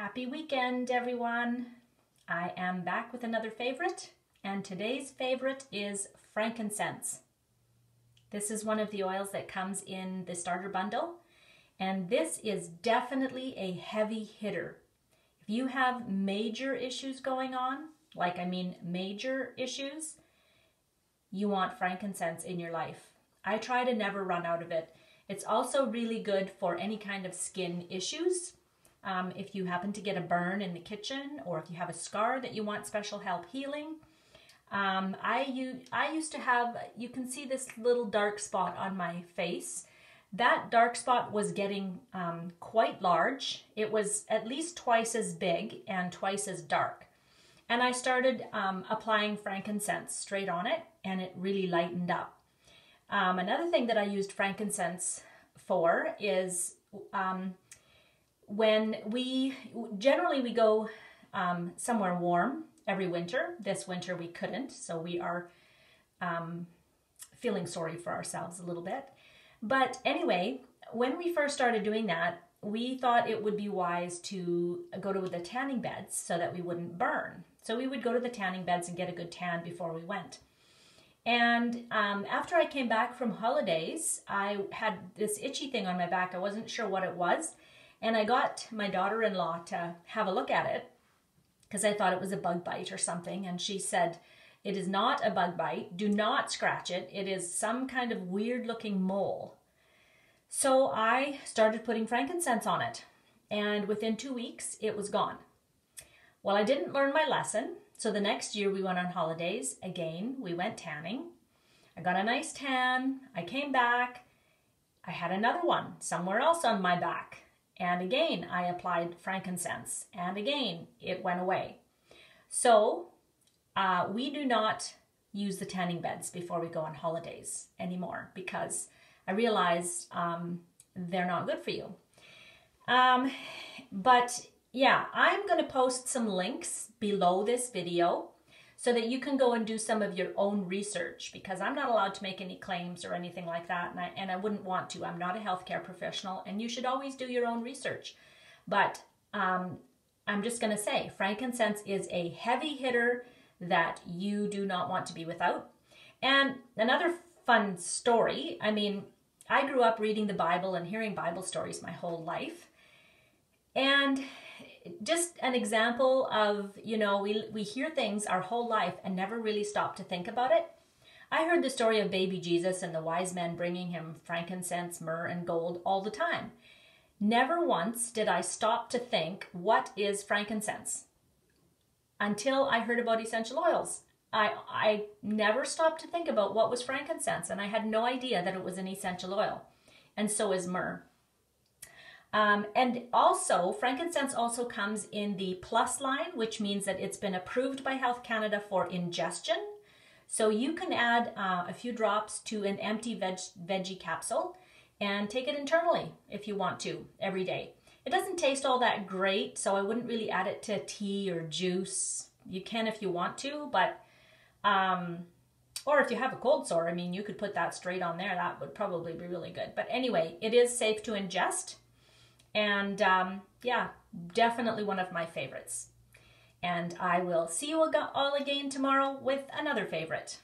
Happy weekend, everyone. I am back with another favorite, and today's favorite is frankincense. This is one of the oils that comes in the starter bundle, and this is definitely a heavy hitter. If you have major issues going on, like I mean major issues, you want frankincense in your life. I try to never run out of it. It's also really good for any kind of skin issues. Um, if you happen to get a burn in the kitchen or if you have a scar that you want special help healing. Um, I, used to have, you can see this little dark spot on my face. That dark spot was getting um, quite large. It was at least twice as big and twice as dark. And I started um, applying frankincense straight on it and it really lightened up. Um, another thing that I used frankincense for is um, when we generally we go um, somewhere warm every winter. This winter we couldn't, so we are um, feeling sorry for ourselves a little bit. But anyway, when we first started doing that, we thought it would be wise to go to the tanning beds so that we wouldn't burn. So we would go to the tanning beds and get a good tan before we went. And um, after I came back from holidays, I had this itchy thing on my back. I wasn't sure what it was. And I got my daughter in law to have a look at it because I thought it was a bug bite or something. And she said, It is not a bug bite. Do not scratch it. It is some kind of weird looking mole. So I started putting frankincense on it. And within two weeks, it was gone. Well, I didn't learn my lesson. So the next year we went on holidays. Again, we went tanning. I got a nice tan. I came back. I had another one somewhere else on my back. And again, I applied frankincense. And again, it went away. So uh, we do not use the tanning beds before we go on holidays anymore because I realized um, they're not good for you. Um, but yeah, I'm going to post some links below this video so that you can go and do some of your own research because I'm not allowed to make any claims or anything like that and I, and I wouldn't want to. I'm not a healthcare professional and you should always do your own research. But um, I'm just going to say frankincense is a heavy hitter that you do not want to be without. And another fun story, I mean, I grew up reading the Bible and hearing Bible stories my whole life. And just an example of, you know, we, we hear things our whole life and never really stop to think about it. I heard the story of baby Jesus and the wise men bringing him frankincense, myrrh, and gold all the time. Never once did I stop to think, what is frankincense? Until I heard about essential oils. I, I never stopped to think about what was frankincense, and I had no idea that it was an essential oil. And so is myrrh. Um, and also, frankincense also comes in the plus line, which means that it's been approved by Health Canada for ingestion. So you can add uh, a few drops to an empty veg veggie capsule and take it internally if you want to every day. It doesn't taste all that great, so I wouldn't really add it to tea or juice. You can if you want to, but um, or if you have a cold sore, I mean, you could put that straight on there. That would probably be really good. But anyway, it is safe to ingest. And um, yeah, definitely one of my favorites. And I will see you all again tomorrow with another favorite.